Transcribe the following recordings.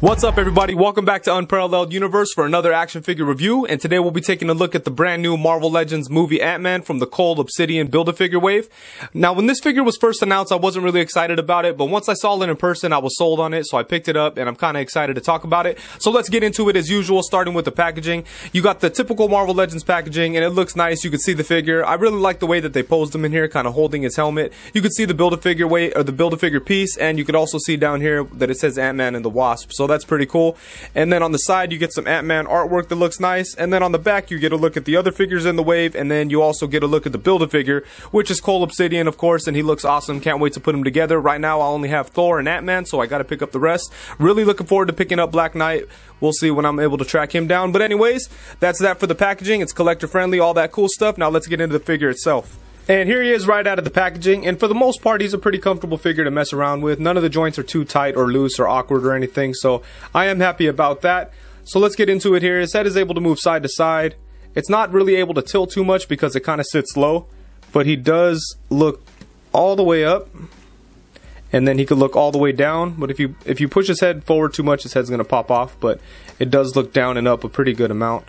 What's up, everybody? Welcome back to Unparalleled Universe for another action figure review. And today we'll be taking a look at the brand new Marvel Legends movie Ant-Man from the Cull Obsidian Build-A-Figure wave. Now, when this figure was first announced, I wasn't really excited about it, but once I saw it in person, I was sold on it, so I picked it up and I'm kind of excited to talk about it. So let's get into it as usual, starting with the packaging. You got the typical Marvel Legends packaging, and it looks nice. You can see the figure. I really like the way that they posed him in here, kind of holding his helmet. You can see the Build-A-Figure weight, or the Build-A-Figure piece, and you could also see down here that it says Ant-Man and the Wasp. So that's pretty cool. And then on the side, you get some Ant-Man artwork that looks nice. And then on the back, you get a look at the other figures in the wave. And then you also get a look at the Build-A-Figure, which is Cull Obsidian, of course. And he looks awesome. Can't wait to put him together. Right now, I only have Thor and Ant-Man, so I got to pick up the rest. Really looking forward to picking up Black Knight. We'll see when I'm able to track him down. But anyways, that's that for the packaging. It's collector friendly, all that cool stuff. Now let's get into the figure itself. And here he is right out of the packaging, and for the most part, he's a pretty comfortable figure to mess around with. None of the joints are too tight or loose or awkward or anything, so I am happy about that. So let's get into it here. His head is able to move side to side. It's not really able to tilt too much because it kind of sits low, but he does look all the way up, and then he could look all the way down. But if you if you push his head forward too much, his head's gonna pop off. But it does look down and up a pretty good amount.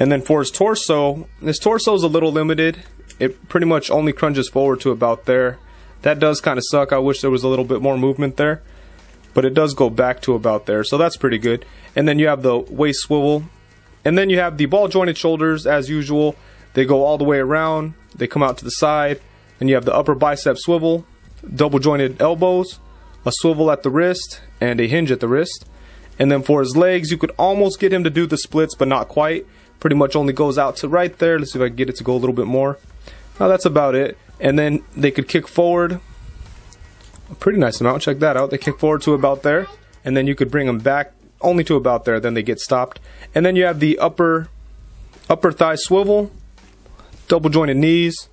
And then for his torso, his torso is a little limited it pretty much only crunches forward to about there. That does kind of suck. I wish there was a little bit more movement there. But it does go back to about there, so that's pretty good. And then you have the waist swivel. And then you have the ball jointed shoulders as usual. They go all the way around. They come out to the side. And you have the upper bicep swivel, double jointed elbows, a swivel at the wrist, and a hinge at the wrist. And then for his legs, you could almost get him to do the splits, but not quite. Pretty much only goes out to right there. Let's see if I can get it to go a little bit more. Oh, that's about it. And then they could kick forward a pretty nice amount. Check that out. They kick forward to about there. And then you could bring them back only to about there. Then they get stopped. And then you have the upper upper thigh swivel, double jointed knees.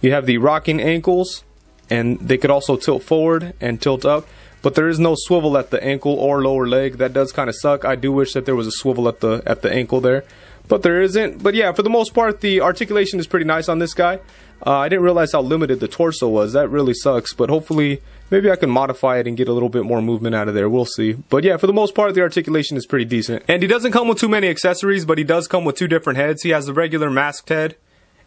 You have the rocking ankles. And they could also tilt forward and tilt up. But there is no swivel at the ankle or lower leg. That does kind of suck. I do wish that there was a swivel at the at the ankle there but there isn't. But yeah, for the most part, the articulation is pretty nice on this guy. Uh, I didn't realize how limited the torso was. That really sucks, but hopefully maybe I can modify it and get a little bit more movement out of there. We'll see. But yeah, for the most part, the articulation is pretty decent. And he doesn't come with too many accessories, but he does come with two different heads. He has the regular masked head,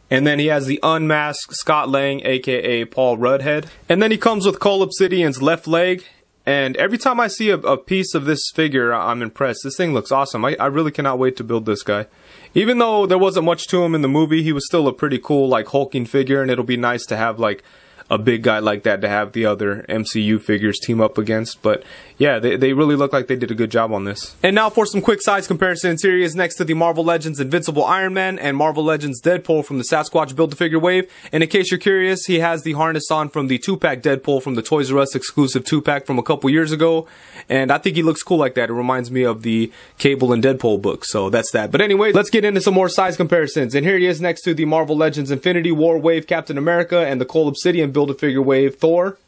and then he has the unmasked Scott Lang, aka Paul Rudd head. And then he comes with Cull Obsidian's left leg, and every time I see a, a, piece of this figure, I'm impressed. This thing looks awesome. I, I really cannot wait to build this guy. Even though there wasn't much to him in the movie, he was still a pretty cool, like, hulking figure, and it'll be nice to have, like, a big guy like that to have the other MCU figures team up against. But yeah, they, they really look like they did a good job on this. And now for some quick size comparisons. Here he is next to the Marvel Legends Invincible Iron Man and Marvel Legends Deadpool from the Sasquatch Build-A-Figure Wave. And in case you're curious, he has the harness on from the 2-pack Deadpool from the Toys R Us exclusive 2-pack from a couple years ago. And I think he looks cool like that. It reminds me of the Cable and Deadpool book. So that's that. But anyway, let's get into some more size comparisons. And here he is next to the Marvel Legends Infinity War Wave Captain America and the Cull Obsidian Build Build-A-Figure Wave Thor.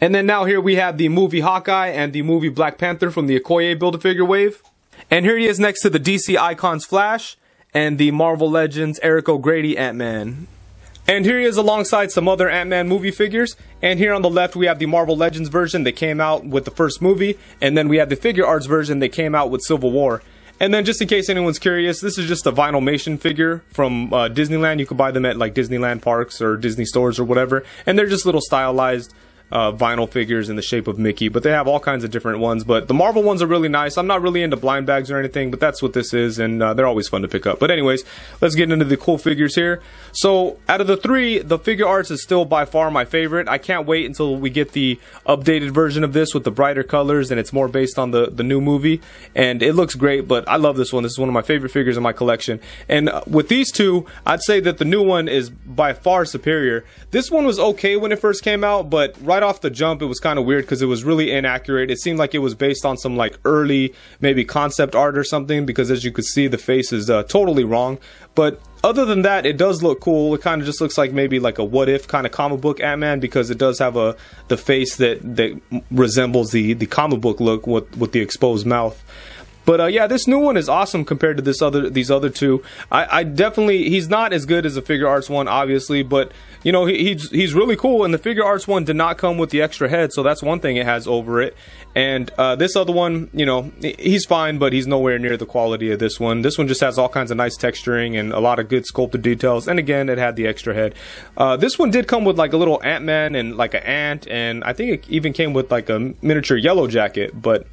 And then now here we have the movie Hawkeye and the movie Black Panther from the Okoye Build-A-Figure Wave. And here he is next to the DC Icons Flash and the Marvel Legends Eric O'Grady Ant-Man. And here he is alongside some other Ant-Man movie figures. And here on the left we have the Marvel Legends version that came out with the first movie. And then we have the Figuarts version that came out with Civil War. And then just in case anyone's curious, this is just a Vinylmation figure from uh, Disneyland. You can buy them at like Disneyland parks or Disney stores or whatever. And they're just little stylized uh, vinyl figures in the shape of Mickey, but they have all kinds of different ones. But the Marvel ones are really nice. I'm not really into blind bags or anything, but that's what this is, and uh, they're always fun to pick up. But anyways, let's get into the cool figures here. So out of the three, the Figuarts is still by far my favorite. I can't wait until we get the updated version of this with the brighter colors, and it's more based on the the new movie, and it looks great. But I love this one. This is one of my favorite figures in my collection. And uh, with these two, I'd say that the new one is by far superior. This one was okay when it first came out, but right right off the jump, it was kind of weird because it was really inaccurate. It seemed like it was based on some like early, maybe concept art or something. Because as you could see, the face is uh, totally wrong. But other than that, it does look cool. It kind of just looks like maybe like a what if kind of comic book Ant Man because it does have a the face that that resembles the the comic book look with with the exposed mouth. But uh, yeah, this new one is awesome compared to this other these other two. I, I definitely he's not as good as the Figuarts one, obviously, but you know he, he's he's really cool. And the Figuarts one did not come with the extra head, so that's one thing it has over it. And uh, this other one, you know, he's fine, but he's nowhere near the quality of this one. This one just has all kinds of nice texturing and a lot of good sculpted details. And again, it had the extra head. Uh, this one did come with like a little Ant Man and like an ant, and I think it even came with like a miniature Yellow Jacket, but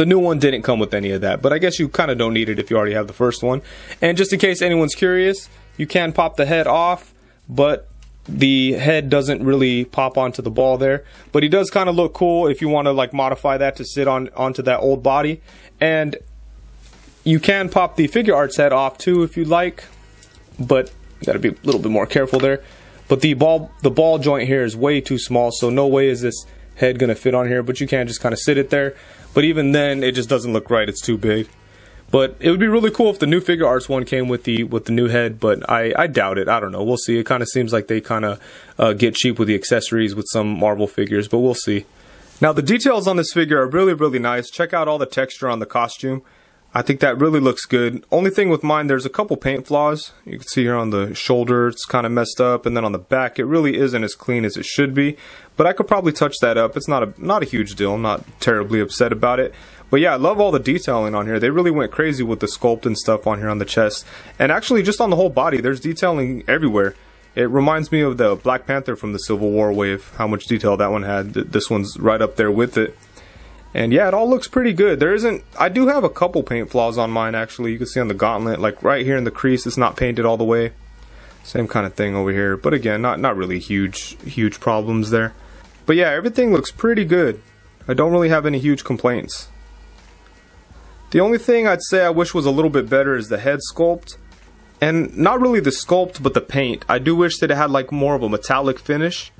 the new one didn't come with any of that, but I guess you kind of don't need it if you already have the first one. And just in case anyone's curious, you can pop the head off, but the head doesn't really pop onto the ball there. But he does kind of look cool if you want to like modify that to sit on onto that old body. And you can pop the Figuarts head off too if you like, but you gotta be a little bit more careful there. But the ball the ball joint here is way too small, so no way is this head gonna fit on here, but you can just kind of sit it there. But even then, it just doesn't look right. It's too big. But it would be really cool if the new Figuarts one came with the with the new head, but I, I doubt it. I don't know. We'll see. It kind of seems like they kind of uh, get cheap with the accessories with some Marvel figures, but we'll see. Now the details on this figure are really really nice. Check out all the texture on the costume. I think that really looks good. Only thing with mine, there's a couple paint flaws. You can see here on the shoulder, it's kind of messed up, and then on the back, it really isn't as clean as it should be. But I could probably touch that up. It's not a not a huge deal. I'm not terribly upset about it. But yeah, I love all the detailing on here. They really went crazy with the sculpt and stuff on here on the chest. And actually, just on the whole body, there's detailing everywhere. It reminds me of the Black Panther from the Civil War wave, how much detail that one had. This one's right up there with it. And yeah, it all looks pretty good. There isn't, I do have a couple paint flaws on mine actually. You can see on the gauntlet, like right here in the crease, it's not painted all the way. Same kind of thing over here. But again, not, not really huge, huge problems there. But yeah, everything looks pretty good. I don't really have any huge complaints. The only thing I'd say I wish was a little bit better is the head sculpt. And not really the sculpt, but the paint. I do wish that it had like more of a metallic finish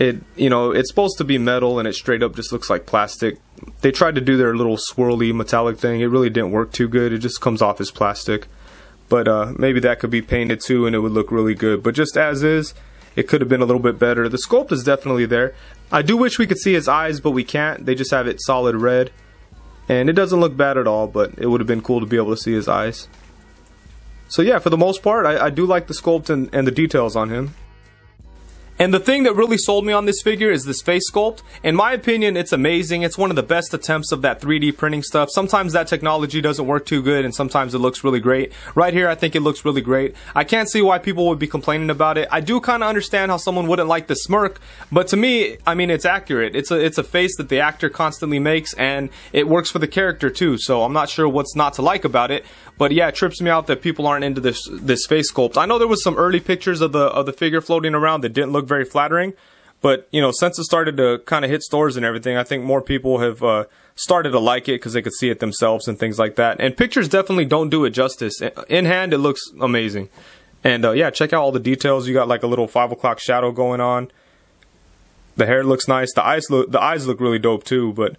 it you know it's supposed to be metal and it straight up just looks like plastic they tried to do their little swirly metallic thing. It really didn't work too good. It just comes off as plastic. But uh, maybe that could be painted too and it would look really good. But just as is it could have been a little bit better. The sculpt is definitely there. I do wish we could see his eyes but we can't. They just have it solid red. And it doesn't look bad at all but it would have been cool to be able to see his eyes. So yeah for the most part i, I do like the sculpt and, and the details on him and the thing that really sold me on this figure is this face sculpt. In my opinion, it's amazing. It's one of the best attempts of that 3D printing stuff. Sometimes that technology doesn't work too good and sometimes it looks really great. Right here, I think it looks really great. I can't see why people would be complaining about it. I do kind of understand how someone wouldn't like the smirk, but to me, I mean, it's accurate. It's a, it's a face that the actor constantly makes and it works for the character too. So I'm not sure what's not to like about it. But yeah, it trips me out that people aren't into this this face sculpt. I know there was some early pictures of the of the figure floating around that didn't look very flattering, but you know, since it started to kind of hit stores and everything, I think more people have uh, started to like it because they could see it themselves and things like that. And pictures definitely don't do it justice. In hand, it looks amazing. And uh, yeah, check out all the details. You got like a little five o'clock shadow going on. The hair looks nice. The eyes look the eyes look really dope too. But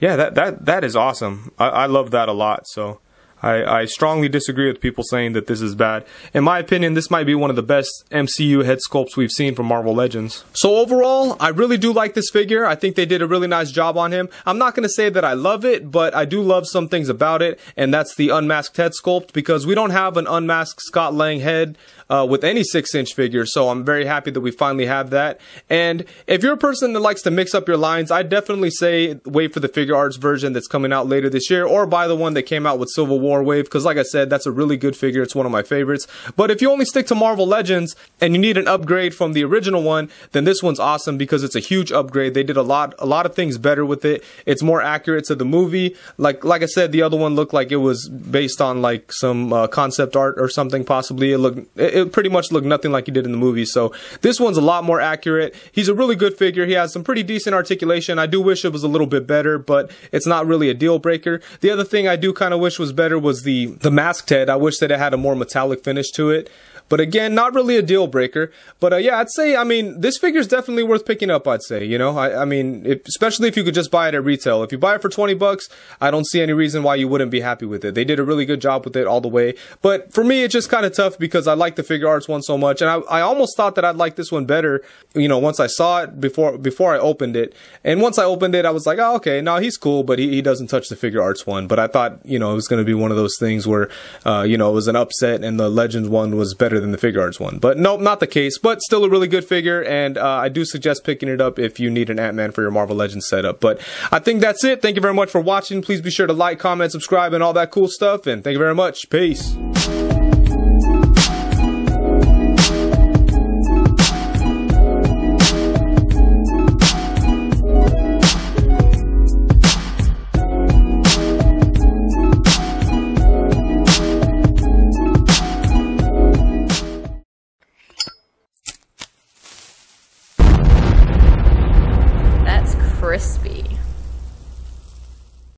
yeah, that that that is awesome. I, I love that a lot. So I, I, strongly disagree with people saying that this is bad. In my opinion, this might be one of the best MCU head sculpts we've seen from Marvel Legends. So overall, I really do like this figure. I think they did a really nice job on him. I'm not going to say that I love it, but I do love some things about it, and that's the unmasked head sculpt because we don't have an unmasked Scott Lang head uh, with any six inch figure. So I'm very happy that we finally have that. And if you're a person that likes to mix up your lines, I definitely say wait for the Figuarts version that's coming out later this year or buy the one that came out with Civil War Wave because like I said, that's a really good figure. It's one of my favorites. But if you only stick to Marvel Legends and you need an upgrade from the original one, then this one's awesome because it's a huge upgrade. They did a lot, a lot of things better with it. It's more accurate to the movie. Like, like I said, the other one looked like it was based on like some uh, concept art or something possibly. It looked, it, it pretty much looked nothing like he did in the movie. So this one's a lot more accurate. He's a really good figure. He has some pretty decent articulation. I do wish it was a little bit better, but it's not really a deal breaker. The other thing I do kind of wish was better was the, the masked head. I wish that it had a more metallic finish to it. But again, not really a deal breaker. But uh, yeah, I'd say, I mean, this figure is definitely worth picking up, I'd say. You know, I, I mean, if, especially if you could just buy it at retail. If you buy it for 20 bucks, I don't see any reason why you wouldn't be happy with it. They did a really good job with it all the way. But for me, it's just kind of tough because I like the Figuarts one so much. And I, I almost thought that I'd like this one better, you know, once I saw it before, before I opened it. And once I opened it, I was like, oh, okay, no, he's cool, but he, he doesn't touch the Figuarts one. But I thought, you know, it was going to be one of those things where, uh, you know, it was an upset and the Legends one was better than the Figuarts one. But nope, not the case, but still a really good figure. And, uh, I do suggest picking it up if you need an Ant-Man for your Marvel Legends setup. But I think that's it. Thank you very much for watching. Please be sure to like, comment, subscribe, and all that cool stuff. And thank you very much. Peace.